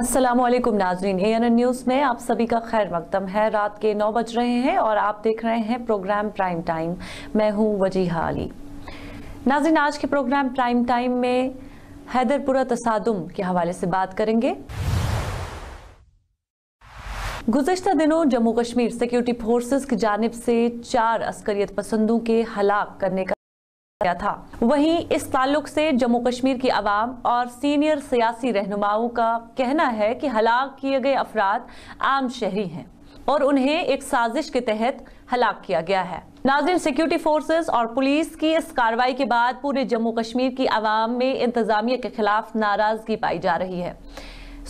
असलम नाजरीन A N news में आप सभी का खैर मकदम है। रात के नौ बज रहे हैं और आप देख रहे हैं प्रोग्राम प्राइम टाइम। मैं हूँ वजीहा अली। नाजरीन, आज के प्रोग्राम प्राइम टाइम में हैदरपुरा तसादुम के हवाले से बात करेंगे। गुजशत दिनों जम्मू कश्मीर सिक्योरिटी फोर्सेस की जानब से चार अस्करियत पसंदों के हलाक करने का गया था। वहीं इस ताल्लुक से जम्मू कश्मीर की आवाम और सीनियर सियासी रहनुमाओं का कहना है कि हलाक किए गए अफराद आम शहरी हैं और उन्हें एक साजिश के तहत हलाक किया गया है। नाजिन सिक्योरिटी फोर्सेस और पुलिस की इस कार्रवाई के बाद पूरे जम्मू कश्मीर की आवाम में इंतजामिया के खिलाफ नाराज़गी पाई जा रही है।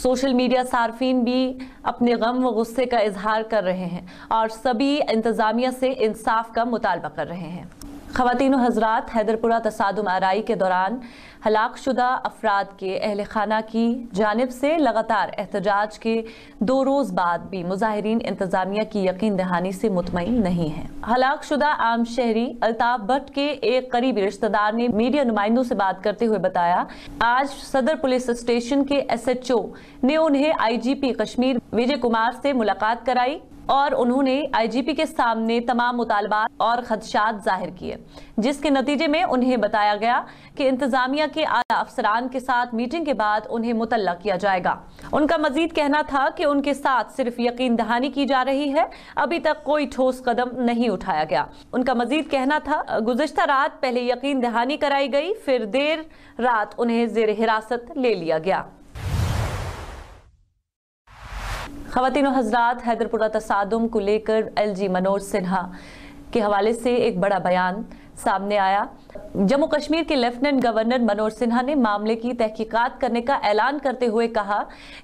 सोशल मीडिया सार्फिन भी अपने गम व गुस्से का इजहार कर रहे हैं और सभी इंतजामिया से इंसाफ का मुतालबा कर रहे हैं। खातिन हजरात हैदरपुरा तसादम आरई के दौरान हलाक शुदा अफराद के अहल खाना की जानब से लगातार एहतजाज के दो रोज़ बाद भी मुजाहरीन इंतजामिया की यकीन दहानी से मुतमिन नहीं है हलाक शुदा आम शहरी अल्ताफ भट्ट के एक करीबी रिश्तेदार ने मीडिया नुमाइंदों से बात करते हुए बताया आज सदर पुलिस स्टेशन के एस एच ओ ने उन्हें I G P Kashmir Vijay Kumar से मुलाकात कराई और उन्होंने आईजीपी के सामने तमाम मुतालबात और खदशात ज़ाहिर किए, जिसके नतीजे में उन्हें बताया गया कि इंतजामिया के आला अफसरान के साथ मीटिंग के बाद उन्हें मुतल किया जाएगा। उनका मजीद कहना था कि उनके साथ सिर्फ़ यकीन दहानी की जा रही है, अभी तक कोई ठोस कदम नहीं उठाया गया। उनका मजीद कहना था, गुजशत रात पहले यकीन दहानी कराई गई, फिर देर रात उन्हें जेर हिरासत ले लिया गया। खातिन हजरात हैदरपुरा तसादम को लेकर एल जी मनोज सिन्हा के हवाले से एक बड़ा बयान सामने आया। जम्मू कश्मीर के लेफ्टिनेंट गवर्नर मनोज सिन्हा ने मामले की तहकीकात करने का ऐलान करते हुए कहा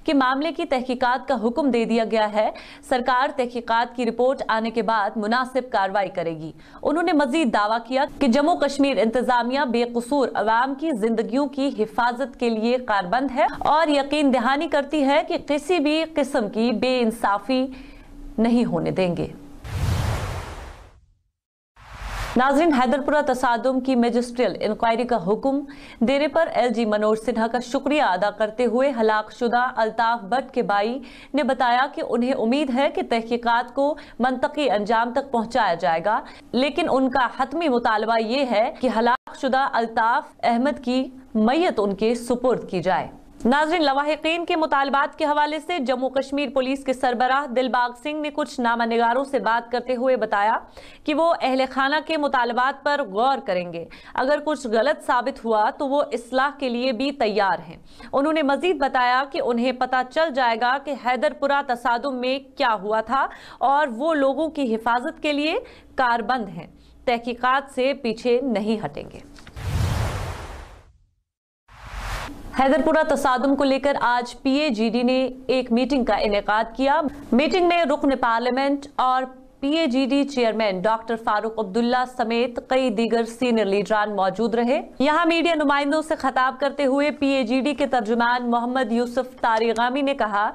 कि मामले की तहकीकात का हुक्म दे दिया गया है। सरकार तहकीकात की रिपोर्ट आने के बाद मुनासिब कार्रवाई करेगी। उन्होंने मजीद दावा किया कि जम्मू कश्मीर इंतजामिया बेकसूर अवाम की जिंदगियों की हिफाजत के लिए कारबंद है और यकीन दहानी करती है कि किसी भी किस्म की बेइंसाफी नहीं होने देंगे। नाजरीन, हैदरपुरा तसादम की मजिस्ट्रियल इंक्वायरी का हुक्म देने पर एलजी मनोज सिन्हा का शुक्रिया अदा करते हुए हलाक शुदा अल्ताफ भट्ट के भाई ने बताया कि उन्हें उम्मीद है कि तहकीकात को मनतकी अंजाम तक पहुँचाया जाएगा, लेकिन उनका हतमी मुतालबा ये है कि हलाक शुदा अल्ताफ अहमद की मैयत उनके सुपुर्द की जाए। नाजरीन, लवाहिकीन के मुतालबात के हवाले से जम्मू कश्मीर पुलिस के सरबराह दिलबाग सिंह ने कुछ नामा निगारों से बात करते हुए बताया कि वो अहल खाना के मुतालबात पर गौर करेंगे। अगर कुछ गलत साबित हुआ तो वो इसलाह के लिए भी तैयार हैं। उन्होंने मजीद बताया कि उन्हें पता चल जाएगा कि हैदरपुरा तसादुम में क्या हुआ था और वो लोगों की हिफाजत के लिए कारबंद हैं। तहकीकात से पीछे नहीं हटेंगे। हैदरपुरा तसादम को लेकर आज पीएजीडी ने एक मीटिंग का इनका किया। मीटिंग में रुकन पार्लियामेंट और PAGD chairman doctor Farooq Abdullah समेत कई दीगर सीनियर लीडरान मौजूद रहे। यहाँ मीडिया नुमाइंदों से खताब करते हुए पीएजीडी के तर्जुमान मोहम्मद यूसुफ तारिगामी ने कहा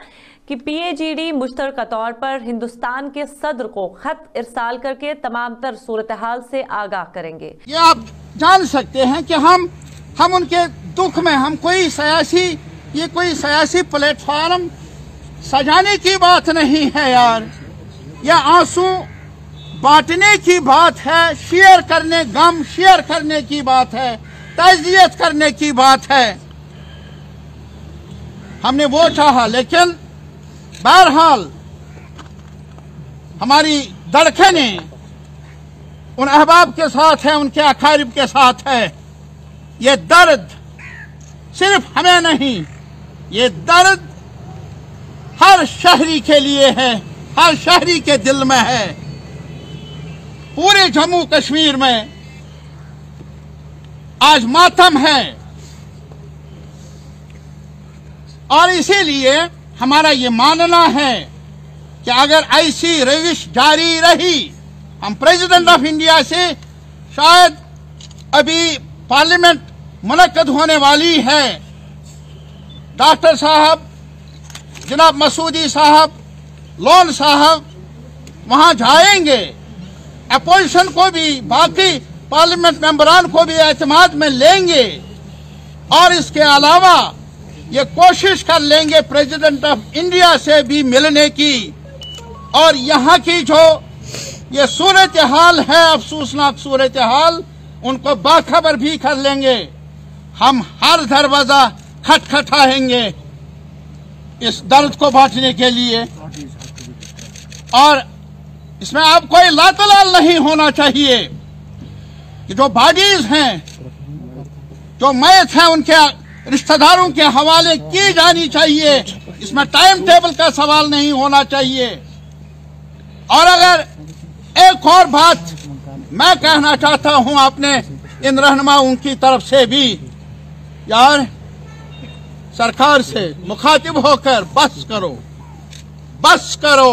कि पीएजीडी मुश्तर तौर पर हिंदुस्तान के सदर को खत इरसाल करके तमाम तर सूरत हाल से आगाह करेंगे। ये आप जान सकते हैं कि हम हम उनके दुख में हम कोई सियासी, ये कोई सियासी प्लेटफॉर्म सजाने की बात नहीं है यार। यह आँसू बांटने की बात है, शेयर करने, गम शेयर करने की बात है, तजियत करने की बात है। हमने वो चाहा, लेकिन बहरहाल हमारी धड़कने उन अहबाब के साथ है, उनके अखारिब के साथ है। ये दर्द सिर्फ़ हमें नहीं, ये दर्द हर शहरी के लिए है, हर शहरी के दिल में है। पूरे जम्मू कश्मीर में आज मातम है। और इसीलिए हमारा ये मानना है कि अगर ऐसी रविश जारी रही, हम प्रेसिडेंट ऑफ़ इंडिया से शायद अभी पार्लियामेंट मुनद होने वाली है। डॉक्टर साहब, जनाब मसूदी साहब, लोन साहब, वहाँ जाएँगे। अपोजिशन को भी, बाकी पार्लियामेंट मेंबरान को भी एतमाद में लेंगे। और इसके अलावा ये कोशिश कर लेंगे प्रेसिडेंट ऑफ़ इंडिया से भी मिलने की। और यहाँ की जो ये सूरत हाल है, अफसोसनाक सूरत हाल, उनको बाखबर भी कर लेंगे। हम हर दरवाज़ा खटखटाएँगे इस दर्द को बांटने के लिए। और इसमें आप कोई लातलाल नहीं होना चाहिए। कि जो बॉडीज हैं, जो मैथ हैं, उनके रिश्तेदारों के हवाले की जानी चाहिए। इसमें टाइम टेबल का सवाल नहीं होना चाहिए। और अगर एक और बात मैं कहना चाहता हूँ अपने इन रहनुमाओं की तरफ़ से भी यार, सरकार से मुखातिब होकर बस करो बस करो।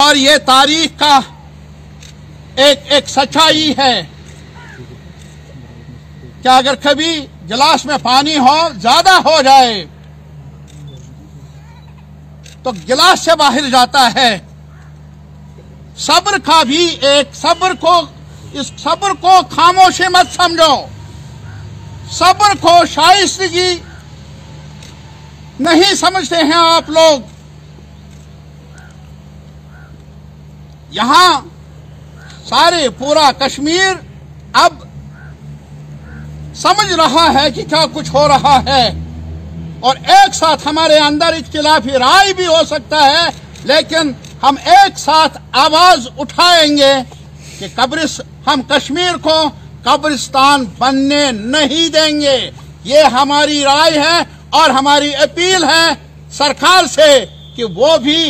और ये तारीख का एक एक सच्चाई है कि अगर कभी गिलास में पानी हो, ज़्यादा हो जाए तो गिलास से बाहर जाता है। सब्र का भी एक, सब्र को इस सब्र को खामोशी मत समझो। सब्र को शाइस्तगी नहीं समझते हैं आप लोग। यहाँ सारे पूरा कश्मीर अब समझ रहा है कि क्या कुछ हो रहा है। और एक साथ हमारे अंदर इख्तिलाफी राय भी हो सकता है, लेकिन हम एक साथ आवाज़ उठाएँगे। कि कब्रिस हम कश्मीर को कब्रिस्तान बनने नहीं देंगे। ये हमारी राय है और हमारी अपील है सरकार से कि वो भी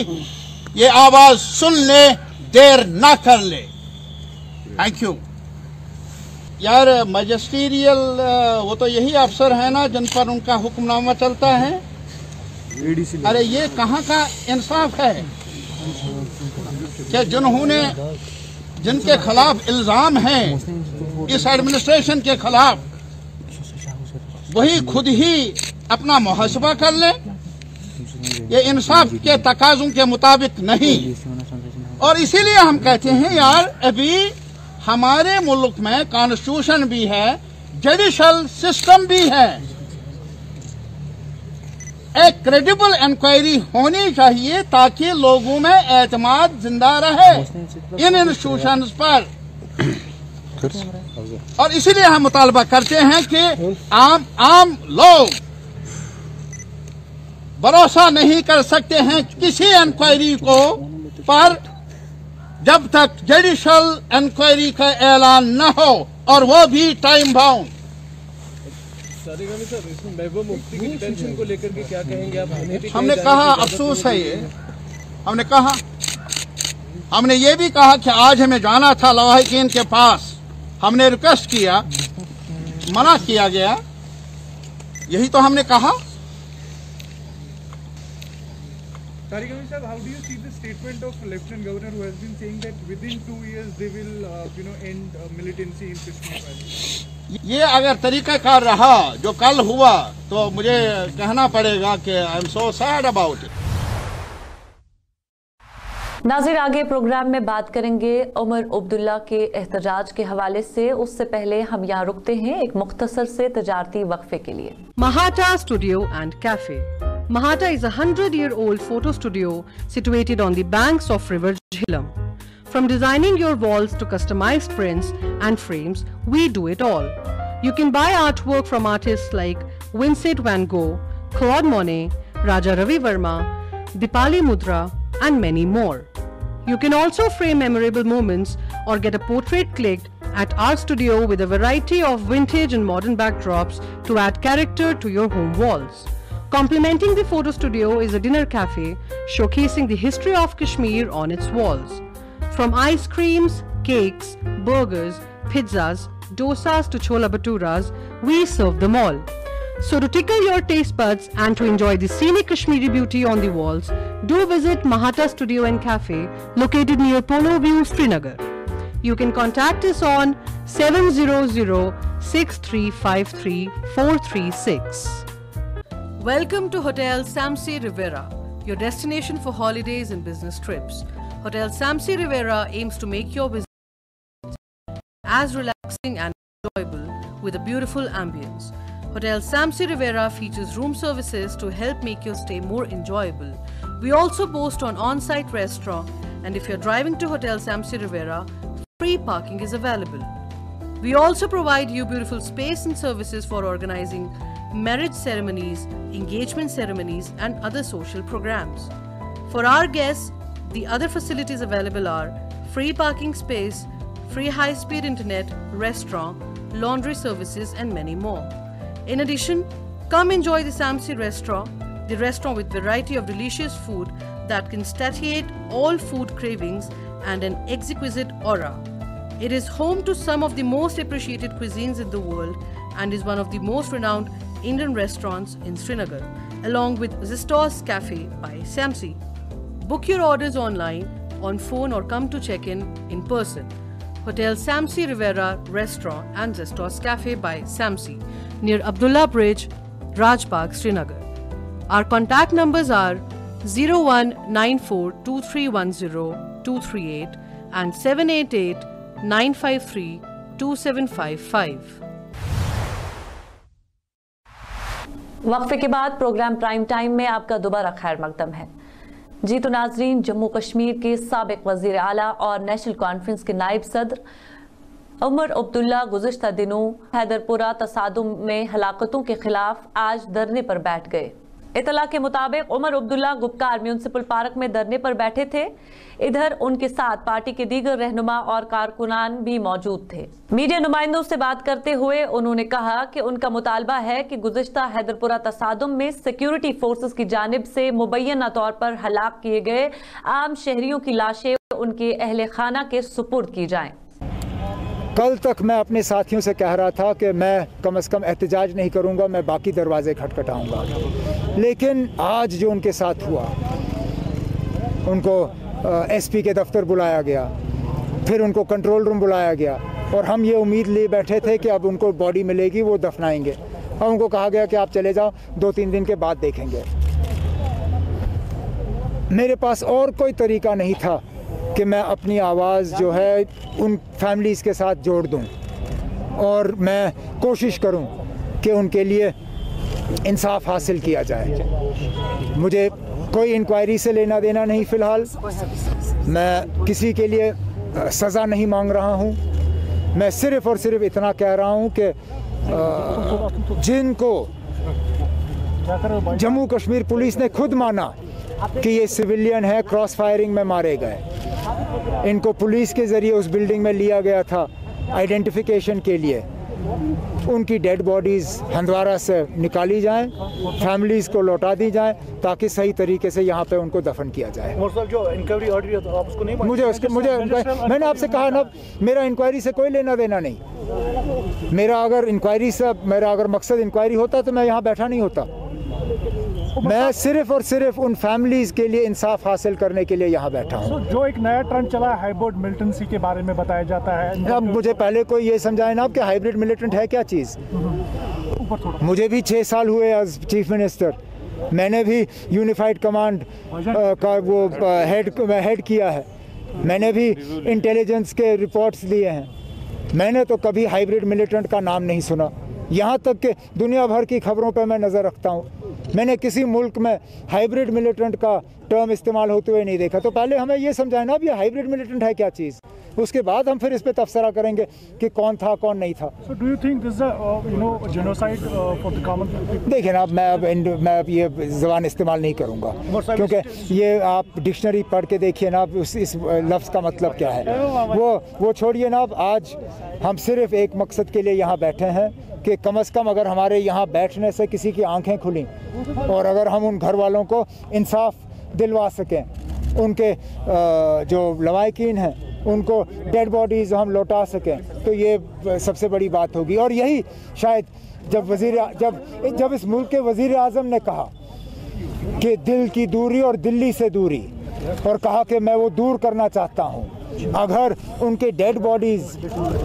ये आवाज़ सुन ले देर ना कर ले। थैंक यू यार मजिस्ट्रियल वो तो यही अफसर है ना जिन पर उनका हुक्मनामा चलता है। अरे ये कहाँ का इंसाफ है? कि जिन्होंने जिनके खिलाफ इल्ज़ाम है, इस एडमिनिस्ट्रेशन के खिलाफ, वही खुद ही अपना मुहासबा कर ले। ये इंसाफ के तकाजों के मुताबिक नहीं। और इसीलिए हम कहते हैं, यार, अभी हमारे मुल्क में कॉन्स्टिट्यूशन भी है जुडिशल सिस्टम भी है। एक क्रेडिबल इंक्वायरी होनी चाहिए ताकि लोगों में एतमाद ज़िंदा रहे इन इंस्टीट्यूशन पर। और इसीलिए हम मुतालबा करते हैं कि आम आम लोग भरोसा नहीं कर सकते हैं किसी इंक्वायरी को पर जब तक जुडिशल इंक्वायरी का ऐलान न हो और वो भी टाइम बाउंड सारेगामी सर इसमें महबूब मुफ्ती की डिटेंशन को लेकर के क्या कहेंगे आप? हमने कहा अफसोस है ये। हमने कहा हमने ये भी कहा कि आज हमें जाना था लवाहिकीन के पास। हमने रिक्वेस्ट किया मना किया गया। यही तो हमने कहा। Tarigami sir, how do you see the statement of Lieutenant Governor who has been saying that within two years they will, uh, you know, end uh, militancy in Kashmir ये अगर तरीका तरीकाकार रहा जो कल हुआ तो मुझे कहना पड़ेगा कि I am so sad about it नाजिर, आगे प्रोग्राम में बात करेंगे उमर अब्दुल्ला के एहतराज के हवाले से। उससे पहले हम यहाँ रुकते हैं एक मुख्तसर से तजारती वक्फे के लिए। Mahatta studio and cafe. Mahatta is hundred year old photo studio situated on banks of river Jhelum from designing your walls to customise prints and frame we do it all you can buy art work from artist like Vincent van Gogh Claude Monet Raja Ravi Verma Deepali मुद्रा and many more. You can also frame memorable moments or get a portrait clicked at our studio with a variety of vintage and modern backdrops to add character to your home walls. Complementing the photo studio is a dinner cafe showcasing the history of Kashmir on its walls. From ice creams, cakes, burgers, pizzas, dosas to chola bhaturas, we serve them all. So to tickle your taste buds and to enjoy the scenic Kashmiri beauty on the walls, do visit Mahata Studio and Cafe located near Polo View, Srinagar. You can contact us on 700-6353-436. Welcome to Hotel Samsi Rivera, your destination for holidays and business trips. Hotel Samsi Rivera aims to make your visit as relaxing and enjoyable with a beautiful ambience. Hotel Samsi Rivera features room services to help make your stay more enjoyable. We also boast an on-site restaurant and if you're driving to Hotel Samsi Rivera, free parking is available. We also provide you beautiful space and services for organizing marriage ceremonies, engagement ceremonies and other social programs. For our guests, the other facilities available are free parking space, free high-speed internet, restaurant, laundry services and many more. In addition, come enjoy the Samsi restaurant, the restaurant with variety of delicious food that can satiate all food cravings and an exquisite aura. It is home to some of the most appreciated cuisines in the world and is one of the most renowned Indian restaurants in Srinagar, along with Zestos Cafe by Samsi. Book your orders online, on phone or come to check-in in person. Hotel Samsi Rivera Restaurant and Zestos Cafe by Samsi near Abdullah Bridge, Rajbagh, Srinagar. Our contact numbers are 01942310 and 788 953 2755. वक्फे के बाद programme prime time में आपका दोबारा खैर मकदम है जी तो नाजरीन जम्मू कश्मीर के सबक वज़ीर आला और नेशनल कॉन्फ्रेंस के नायब सदर उमर अब्दुल्ला गुजशत दिनों हैदरपुरा तसादम में हलाकतों के खिलाफ आज धरने पर बैठ गए। इतला के मुताबिक उमर अब्दुल्ला गुप्कार म्यूनसिपल पार्क में धरने पर बैठे थे। इधर उनके साथ पार्टी के दीगर रहनुमा और कारकुनान भी मौजूद थे। मीडिया नुमाइंदों से बात करते हुए उन्होंने कहा कि उनका मुतालबा है कि गुजशत हैदरपुरा तसादम में सिक्योरिटी फोर्सेस की जानब से मुबैना तौर पर हलाक किए गए आम शहरियों की लाशें उनके अहल खाना के सुपुर्द की जाएँ। कल तक मैं अपने साथियों से कह रहा था कि मैं कम अज़ कम एहतजाज नहीं करूँगा, मैं बाकी दरवाजे खटखटाऊँगा। लेकिन आज जो उनके साथ हुआ, उनको एसपी के दफ्तर बुलाया गया, फिर उनको कंट्रोल रूम बुलाया गया, और हम ये उम्मीद लिए बैठे थे कि अब उनको बॉडी मिलेगी, वो दफनाएँगे। और उनको कहा गया कि आप चले जाओ दो तीन दिन के बाद देखेंगे। मेरे पास और कोई तरीका नहीं था। कि मैं अपनी आवाज़ जो है उन फैमिलीज़ के साथ जोड़ दूँ और मैं कोशिश करूँ कि उनके लिए इंसाफ हासिल किया जाए। मुझे कोई इंक्वायरी से लेना देना नहीं फ़िलहाल। मैं किसी के लिए सज़ा नहीं मांग रहा हूँ। मैं सिर्फ़ और सिर्फ़ इतना कह रहा हूँ कि जिनको जम्मू कश्मीर पुलिस ने खुद माना कि ये सिविलियन है क्रॉस फायरिंग में मारे गए। इनको पुलिस के ज़रिए उस बिल्डिंग में लिया गया था आइडेंटिफिकेशन के लिए। उनकी डेड बॉडीज़ हंदवारा से निकाली जाएँ फैमिलीज़ को लौटा दी जाएँ ताकि सही तरीके से यहाँ पे उनको दफन किया जाए। जो इंक्वायरी ऑर्डर तो आप उसको नहीं मुझे उसके मुझे मैंने आपसे कहा ना मेरा इंक्वायरी से कोई लेना देना नहीं। मेरा अगर इंक्वायरी से मेरा अगर मकसद इंक्वायरी होता तो मैं यहाँ बैठा नहीं होता। मैं सिर्फ़ और सिर्फ़ उन फैमिलीज़ के लिए इंसाफ हासिल करने के लिए यहाँ बैठा हूँ। जो एक नया ट्रेंड चला है हाइब्रिड मिलिटेंसी के बारे में बताया जाता है। अब मुझे पहले कोई ये समझाए ना कि हाइब्रिड मिलिटेंट है क्या चीज़? मुझे भी छः साल हुए एज चीफ मिनिस्टर मैंने भी यूनिफाइड कमांड का वो हेड हेड किया है। मैंने भी इंटेलिजेंस के रिपोर्ट्स दिए हैं। मैंने तो कभी हाइब्रिड मिलिटेंट का नाम नहीं सुना। यहाँ तक कि दुनिया भर की खबरों पर मैं नज़र रखता हूँ। मैंने किसी मुल्क में हाइब्रिड मिलिटेंट का टर्म इस्तेमाल होते हुए नहीं देखा। तो पहले हमें ये समझाए ना अब ये हाइब्रिड मिलिटेंट है क्या चीज़? उसके बाद हम फिर इस पर तबसरा करेंगे कि कौन था कौन नहीं था। Uh, uh? देखिए ना मैं अब मैं अब ये ज़बान इस्तेमाल नहीं करूँगा। क्योंकि ये आप डिक्शनरी पढ़ के देखिए ना अब उस इस लफ्ज़ का मतलब क्या है? वो वो छोड़िए ना अब आज हम सिर्फ़ एक मकसद के लिए यहाँ बैठे हैं कि कम अज़ कम अगर हमारे यहाँ बैठने से किसी की आँखें खुली और अगर हम उन घर वालों को इंसाफ दिलवा सकें, उनके जो लवाकिन हैं, उनको डेड बॉडीज़ हम लौटा सकें तो ये सबसे बड़ी बात होगी। और यही शायद जब वज़ीर जब जब इस मुल्क के वज़ीर अजम ने कहा कि दिल की दूरी और दिल्ली से दूरी, और कहा कि मैं वो दूर करना चाहता हूँ अगर उनके डेड बॉडीज़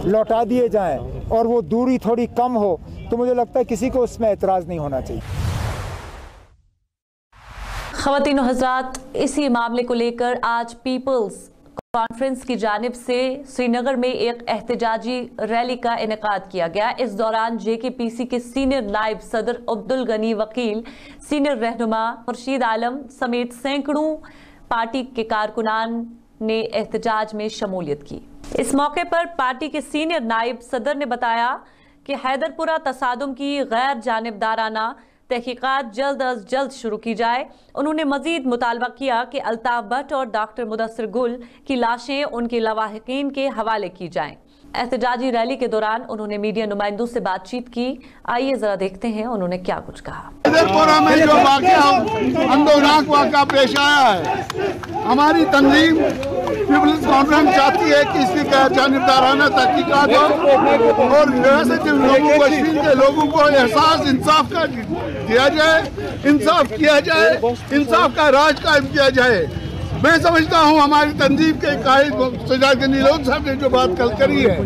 लौटा दिए जाएँ और वो दूरी थोड़ी कम हो तो मुझे लगता है किसी को उसमें एतराज़ नहीं होना चाहिए। खवतिन हजरात, इसी मामले को लेकर आज पीपल्स कॉन्फ्रेंस की जानिब से श्रीनगर में एक एहतजाजी रैली का इनका किया गया। इस दौरान जेकेपीसी के सीनियर नायब सदर अब्दुल गनी वकील, सीनियर रहनुमा खुर्शीद आलम समेत सैकड़ों पार्टी के कारकुनान ने एहतजाज में शमूलियत की। इस मौके पर पार्टी के सीनियर नायब सदर ने बताया कि हैदरपुरा तसादुम की गैर जानबदाराना तहकीकात जल्द अज जल्द शुरू की जाए। उन्होंने मजीद मुतालबा किया कि अल्ताफ भट्ट और डॉक्टर मुदसर गुल की लाशें उनके लवाहकीन के हवाले की जाएँ। एहतजाजी रैली के दौरान उन्होंने मीडिया नुमाइंदों से बातचीत की। आइए जरा देखते हैं उन्होंने क्या कुछ कहा। हैदरपुरा में जो वाक़ अंदोनाक वाक़ा पेश आया है, हमारी तंजीम पीपल्स कॉन्फ्रेंस चाहती है कि इसकी जानबदाराना तहकीकात हो और वैसे जिन लोगों कश्मीर के लोगों को एहसास, इंसाफ का दिया जाए, इंसाफ किया जाए, इंसाफ का राज कायम किया जाए। मैं समझता हूँ हमारी तंजीब के कायद सजाद नीलोद साहब ने जो बात कल करी है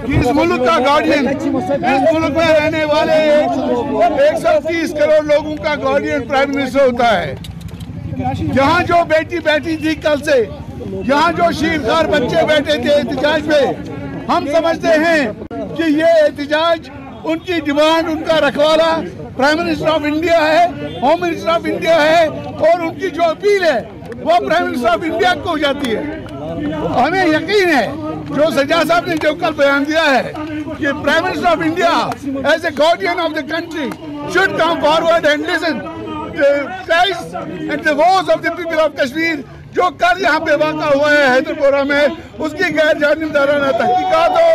कि इस मुल्क का गार्डियन इस मुल्क में रहने वाले एक सौ तीस करोड़ लोगों का गार्डियन प्राइम मिनिस्टर होता है। यहाँ जो बेटी बैठी थी कल से यहाँ जो शीरखार बच्चे बैठे थे एहतजाज में, हम समझते हैं कि ये एहतजाज, उनकी डिमांड, उनका रखवाला प्राइम मिनिस्टर ऑफ़ इंडिया है होम मिनिस्टर ऑफ़ इंडिया है, और उनकी जो अपील है, वो प्राइम मिनिस्टर ऑफ़ इंडिया को जाती है। हमें यकीन है, जो सजा साहब ने जो कल बयान दिया है, कि prime minister of India as a guardian of the country should come forward and listen and the woes of the people Kashmir जो कल यहाँ पे वाक़ा हुआ है हैदरपुरा में, उसकी गैर जानबदाराना तहकीकत हो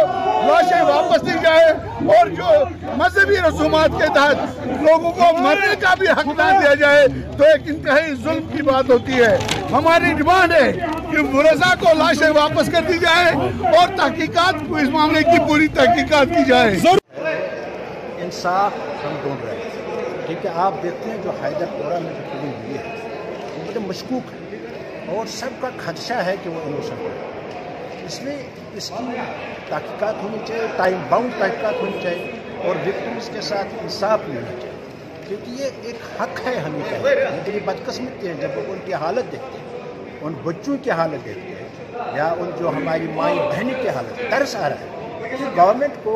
लाशें वापस दी जाए, और जो मजहबी रसूमात के तहत लोगों को मरने का भी हक ना दिया जाए तो एक इंतहाई जुल्म की बात होती है। हमारी डिमांड है कि मुरजा को लाशें वापस कर दी जाए, और तहकीकत को इस मामले की पूरी तहकीकत की जाए। इंसाफ हम ढूंढ रहे हैं। ठीक है, आप देखते हैं जो हैदरपुरा में जो हुई है बड़े मशकूक है। और सबका खदशा है कि वो इनोसेंट है। इसलिए इसकी तहकीकत होनी चाहिए टाइम बाउंड तहकीकत होनी चाहिए और विक्टिम्स के साथ इंसाफ मिलना चाहिए। क्योंकि ये एक हक है हमें लेकिन ये बदकस्मती है। जब लोग उनकी हालत देखते हैं, उन बच्चों की हालत देखते हैं, या उन जो हमारी माई बहनी की हालत, तरस आ रहा है तो गवर्नमेंट को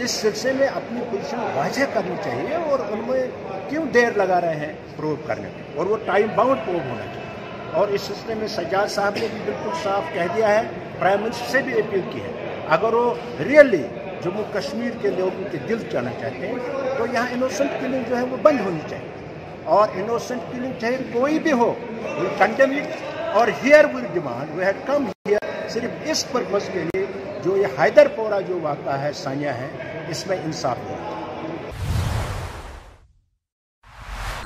इस सिलसिले में अपनी पोजीशन वाजह करनी चाहिए और उनमें क्यों देर लगा रहे हैं प्रूव करने में? और वो टाइम बाउंड प्रूव होना चाहिए। और इस सिलसिले में सज्जाद साहब ने भी बिल्कुल साफ़ कह दिया है प्राइम मिनिस्टर से भी अपील की है। अगर वो रियली जम्मू कश्मीर के लोगों के दिल जाना चाहते हैं तो यहाँ इनोसेंट किलिंग जो है वो बंद होनी चाहिए। और इनोसेंट किलिंग चाहे कोई भी हो वी कंडेम इट और here will demand we had come here सिर्फ़ इस पर्पज़ के लिए जो ये हैदरपोरा जो वाक़ा है, सानिया है, इसमें इंसाफ हो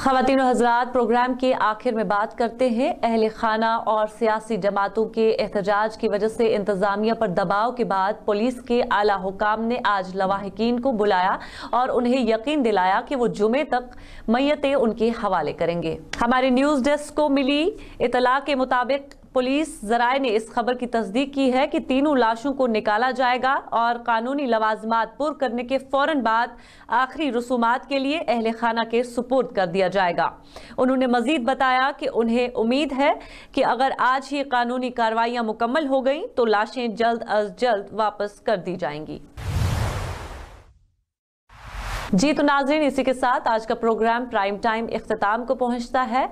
खातिन हजरात, प्रोग्राम के आखिर में बात करते हैं। अहल खाना और सियासी जमातों के एहतजाज की वजह से इंतजामिया पर दबाव के बाद पुलिस के आला हुकाम ने आज लवाहकिन को बुलाया और उन्हें यकीन दिलाया कि वो जुमे तक मैतें उनके हवाले करेंगे। हमारे न्यूज़ डेस्क को मिली इतला के मुताबिक पुलिस जराए ने इस खबर की तस्दीक की है कि तीनों लाशों को निकाला जाएगा और कानूनी लवाजमात पुर करने के फ़ौरन बाद आखिरी रसूमात के लिए अहल खाना के सुपुर्द कर दिया जाएगा। उन्होंने मजीद बताया कि उन्हें उम्मीद है कि अगर आज ही कानूनी कार्रवाइयाँ मुकम्मल हो गई तो लाशें जल्द अज जल्द वापस कर दी जाएँगी। जी तो नाजरीन, इसी के साथ आज का प्रोग्राम प्राइम टाइम अख्ताम को पहुँचता है।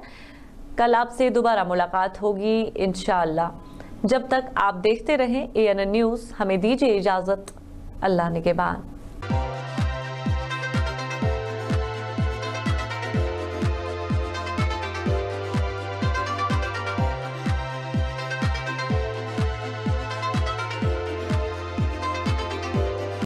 कल आपसे दोबारा मुलाकात होगी इनशाला जब तक आप देखते रहें ए न्यूज़ हमें दीजिए इजाज़त। अल्लाह ने के बाद।